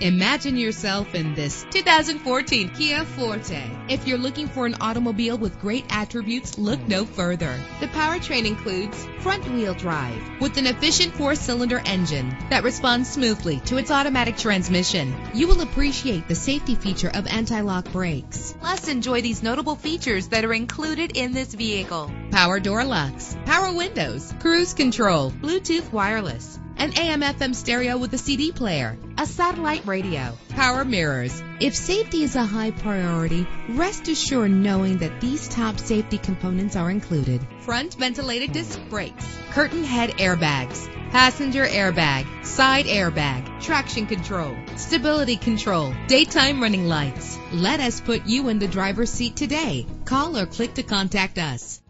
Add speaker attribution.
Speaker 1: Imagine yourself in this 2014 Kia Forte. If you're looking for an automobile with great attributes, look no further. The powertrain includes front-wheel drive with an efficient four-cylinder engine that responds smoothly to its automatic transmission. You will appreciate the safety feature of anti-lock brakes. Plus, enjoy these notable features that are included in this vehicle. Power door locks, power windows, cruise control, Bluetooth wireless, an AM FM stereo with a CD player, a satellite radio, power mirrors. If safety is a high priority, rest assured knowing that these top safety components are included. Front ventilated disc brakes, curtain head airbags, passenger airbag, side airbag, traction control, stability control, daytime running lights. Let us put you in the driver's seat today. Call or click to contact us.